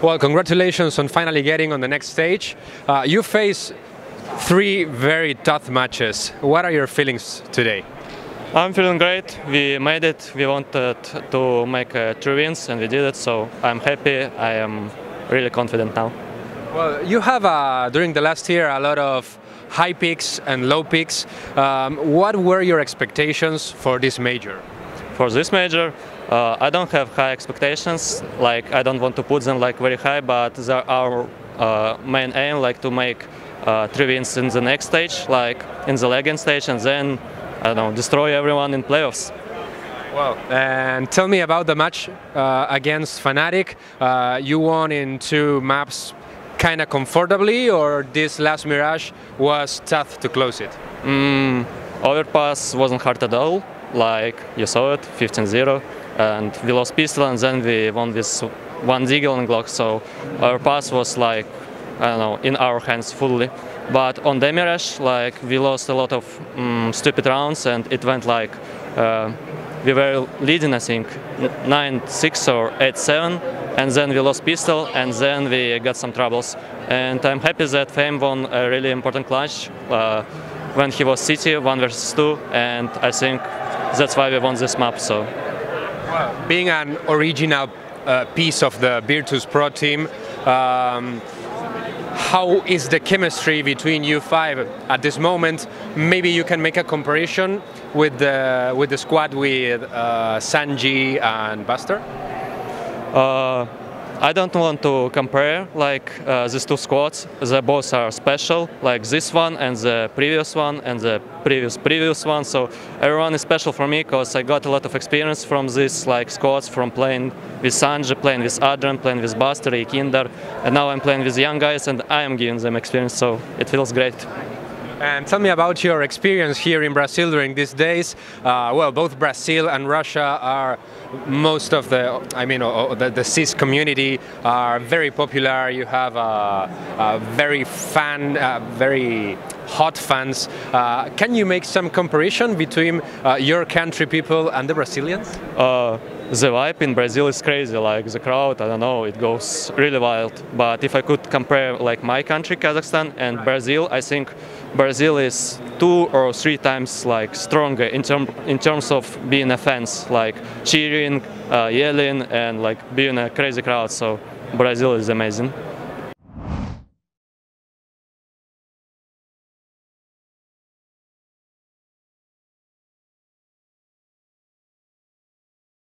Well, congratulations on finally getting on the next stage. Uh, you face three very tough matches. What are your feelings today? I'm feeling great. We made it. We wanted to make uh, three wins, and we did it. So I'm happy. I am really confident now. Well, you have uh, during the last year a lot of high peaks and low peaks. Um, what were your expectations for this major? For this major, uh, I don't have high expectations. Like I don't want to put them like very high, but our uh, main aim like to make uh, three wins in the next stage, like in the legend stage, and then I don't know destroy everyone in playoffs. Well, and tell me about the match uh, against Fnatic. Uh, you won in two maps kind of comfortably, or this last Mirage was tough to close it? Mm, overpass wasn't hard at all. Like you saw it, 15-0, and we lost pistol, and then we won with one Deagle and Glock. So Overpass was like I don't know in our hands fully. But on Demirage, like we lost a lot of um, stupid rounds, and it went like. Uh, we were leading, I think, 9-6 or 8-7, and then we lost pistol, and then we got some troubles. And I'm happy that Fame won a really important clutch uh, when he was CT, 1 versus 2, and I think that's why we won this map. So, well, being an original uh, piece of the Virtus Pro team, um, how is the chemistry between you five at this moment? Maybe you can make a comparison with the with the squad with uh, Sanji and Buster. Uh, I don't want to compare like uh, these two squads. They both are special, like this one and the previous one and the previous previous one. So everyone is special for me because I got a lot of experience from these like squads, from playing with Sanji, playing with AdreN, playing with Buster, Kinder, and now I'm playing with young guys and I am giving them experience. So it feels great. And tell me about your experience here in Brazil during these days. Uh, well, both Brazil and Russia are most of the, I mean, the, the CIS community are very popular. You have a, a very fan, very hot fans. Uh, can you make some comparison between uh, your country people and the Brazilians? Uh, the vibe in Brazil is crazy. Like the crowd, I don't know, it goes really wild. But if I could compare like my country, Kazakhstan, and Brazil, I think Brazil is two or three times like stronger in term in terms of being a fans, like cheering, uh, yelling, and like being a crazy crowd. So Brazil is amazing.